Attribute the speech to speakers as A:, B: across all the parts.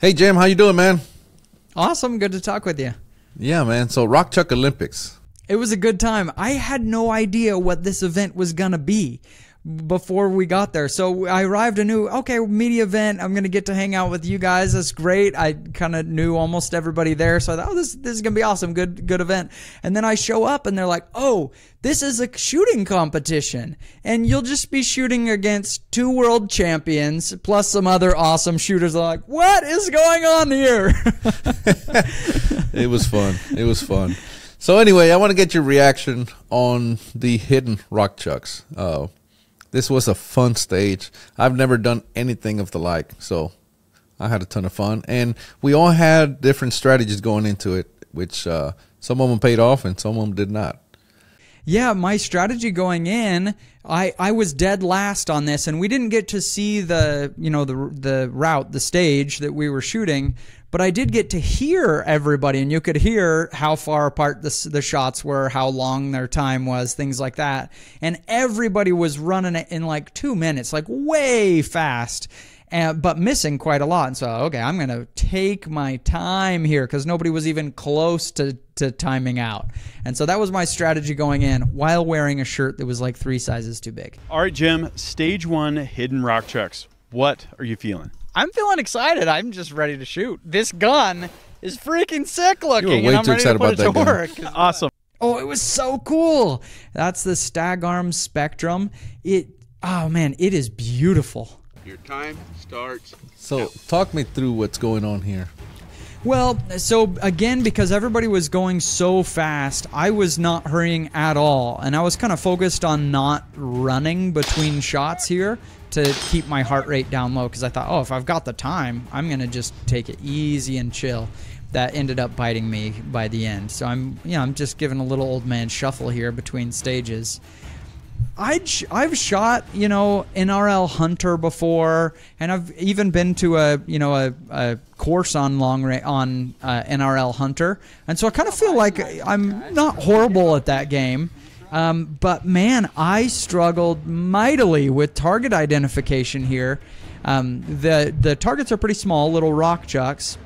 A: Hey Jim, how you doing, man?
B: Awesome. Good to talk with you.
A: Yeah, man. So Rock Chuck Olympics.
B: It was a good time. I had no idea what this event was going to be before we got there. So I arrived and knew, okay, media event. I'm going to get to hang out with you guys. That's great. I kind of knew almost everybody there. So I thought, oh, this, this is going to be awesome. Good, good event. And then I show up and they're like, oh, this is a shooting competition. And you'll just be shooting against two world champions plus some other awesome shooters. Like, what is going on here?
A: it was fun. It was fun. So anyway, I want to get your reaction on the hidden rock chucks. Uh, this was a fun stage. I've never done anything of the like, so I had a ton of fun, and we all had different strategies going into it, which uh, some of them paid off and some of them did not.
B: Yeah, my strategy going in, I, I was dead last on this, and we didn't get to see the you know the the route, the stage that we were shooting, but I did get to hear everybody, and you could hear how far apart the the shots were, how long their time was, things like that, and everybody was running it in like two minutes, like way fast and, but missing quite a lot. And so, okay, I'm going to take my time here because nobody was even close to, to timing out. And so that was my strategy going in while wearing a shirt that was like three sizes too big.
C: All right, Jim, stage one hidden rock chucks. What are you feeling?
B: I'm feeling excited. I'm just ready to shoot. This gun is freaking sick looking.
A: You were way
B: and
A: too
B: I'm ready
A: excited
B: to put
A: about
B: it to
A: that gun.
B: work.
C: Awesome.
B: Oh, it was so cool. That's the Stag Arm Spectrum. It, oh man, it is beautiful.
D: Your time starts.
A: So talk me through what's going on here.
B: Well, so again, because everybody was going so fast, I was not hurrying at all. And I was kind of focused on not running between shots here to keep my heart rate down low because I thought, oh, if I've got the time, I'm going to just take it easy and chill. That ended up biting me by the end. So I'm, you know, I'm just giving a little old man shuffle here between stages. I'd sh- I've shot you know NRL Hunter before, and I've even been to a you know a, a course on long ra- on uh, NRL Hunter, and so I kind of feel like I'm not horrible at that game. Um, but man, I struggled mightily with target identification here. Um, the the targets are pretty small, little rock chucks,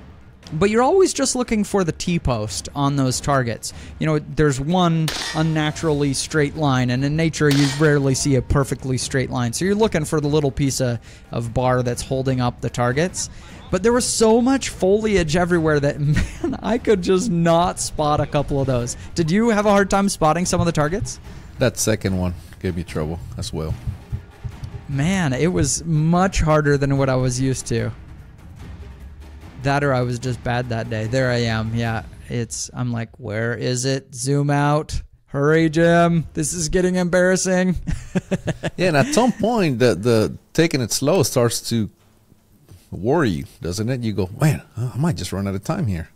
B: but you're always just looking for the T post on those targets. You know, there's one unnaturally straight line, and in nature, you rarely see a perfectly straight line. So you're looking for the little piece of, of bar that's holding up the targets. But there was so much foliage everywhere that, man, I could just not spot a couple of those. Did you have a hard time spotting some of the targets?
A: That second one gave me trouble as well.
B: Man, it was much harder than what I was used to. That or I was just bad that day. There I am. Yeah, it's. I'm like, where is it? Zoom out. Hurry, Jim. This is getting embarrassing.
A: Yeah, and at some point, the the taking it slow starts to worry you, doesn't it? You go, man, uh, I might just run out of time here.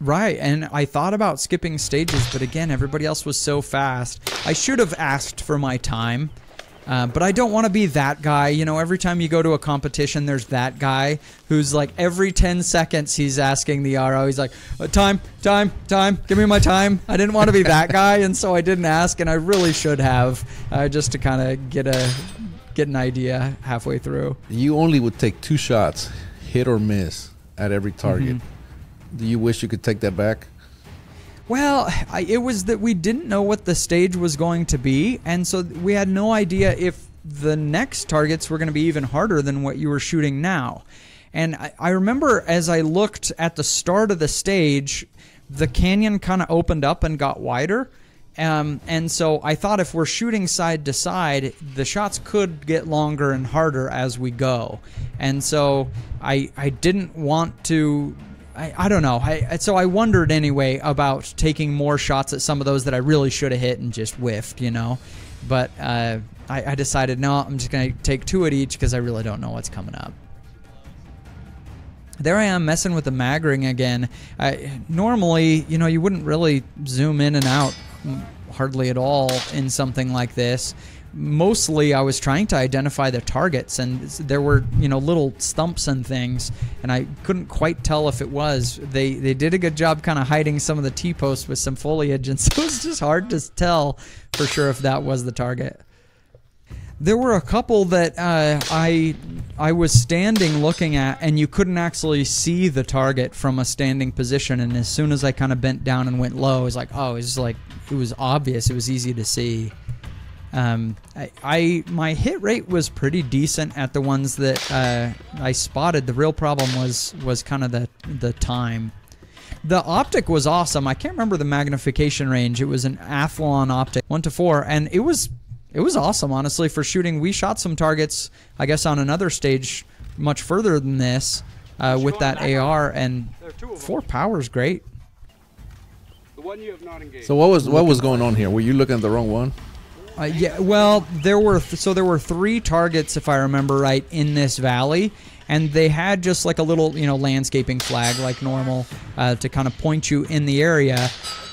B: Right, and I thought about skipping stages, but again, everybody else was so fast. I should have asked for my time, uh, but I don't want to be that guy. You know, every time you go to a competition, there's that guy who's like every 10 seconds he's asking the RO, he's like, uh, time, time, time, give me my time. I didn't want to be that guy, and so I didn't ask, and I really should have, uh, just to kind of get a get an idea halfway through.
A: You only would take two shots, hit or miss, at every target. Do you wish you could take that back?
B: Well, I, it was that we didn't know what the stage was going to be, and so we had no idea if the next targets were going to be even harder than what you were shooting now. And I, I remember as I looked at the start of the stage, the canyon kind of opened up and got wider. Um, and so I thought if we're shooting side to side, the shots could get longer and harder as we go. And so I, I didn't want to I, I don't know. I, so I wondered anyway about taking more shots at some of those that I really should have hit and just whiffed, you know. But uh, I, I decided no, I'm just gonna take two at each because I really don't know what's coming up. There I am messing with the mag ring again. I, normally, you know, you wouldn't really zoom in and out hardly at all in something like this mostly I was trying to identify the targets, and there were you know little stumps and things, and I couldn't quite tell if it was. They they did a good job kind of hiding some of the T posts with some foliage, and so it was just hard to tell for sure if that was the target. There were a couple that uh, I I was standing looking at, and you couldn't actually see the target from a standing position. And as soon as I kind of bent down and went low, it was like, oh, it was like it was obvious. It was easy to see. Um, I, I my hit rate was pretty decent at the ones that uh, I spotted. The real problem was was kind of the the time. The optic was awesome. I can't remember the magnification range. It was an Athlon optic, one to four, and it was it was awesome, honestly, for shooting. We shot some targets, I guess, on another stage much further than this uh, with that AR, and four power's great.
D: The one you have not engaged.
A: So what was what was going on here? Were you looking at the wrong one?
B: Uh, yeah, well, there were th- so there were three targets, if I remember right, in this valley, and they had just like a little, you know, landscaping flag like normal uh, to kind of point you in the area.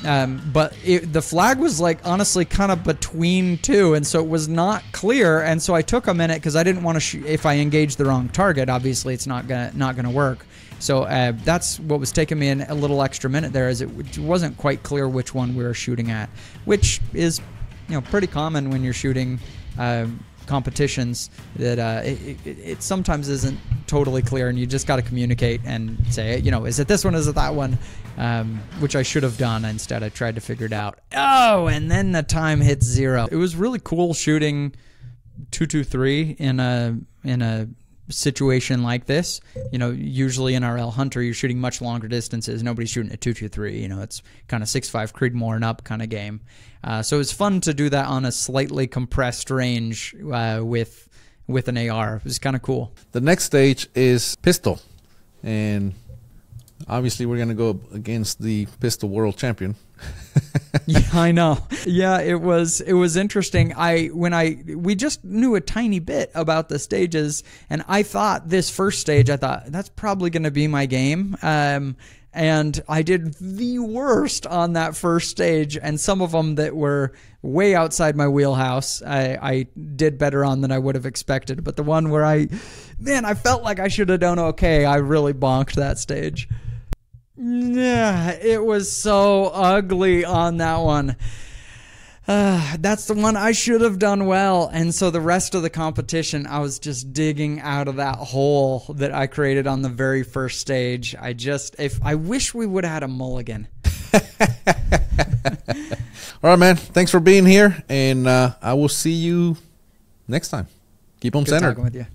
B: Um, but it, the flag was like honestly kind of between two, and so it was not clear. And so I took a minute because I didn't want to. If I engaged the wrong target, obviously it's not gonna not gonna work. So uh, that's what was taking me a little extra minute there, as it wasn't quite clear which one we were shooting at, which is you know pretty common when you're shooting um, competitions that uh, it, it, it sometimes isn't totally clear and you just got to communicate and say you know is it this one is it that one? Um, which I should have done. Instead I tried to figure it out. Oh and then the time hits zero. It was really cool shooting 223 in a in a situation like this you know usually in NRL Hunter you're shooting much longer distances. Nobody's shooting at 223 you know it's kind of six, 6.5 Creedmoor and up kind of game. Uh, so it's fun to do that on a slightly compressed range uh, with with an AR it was kind of cool.
A: The next stage is pistol, and obviously we're gonna go against the pistol world champion.
B: yeah, I know. Yeah, it was it was interesting. I when I we just knew a tiny bit about the stages, and I thought this first stage, I thought that's probably going to be my game. Um, and I did the worst on that first stage, and some of them that were way outside my wheelhouse, I, I did better on than I would have expected. But the one where I, man, I felt like I should have done okay. I really bonked that stage. Yeah, it was so ugly on that one. Uh, that's the one I should have done well. And so the rest of the competition, I was just digging out of that hole that I created on the very first stage. I just, if I wish we would have had a mulligan.
A: All right, man. Thanks for being here, and uh, I will see you next time. Keep them
B: Good
A: centered.
B: talking with you.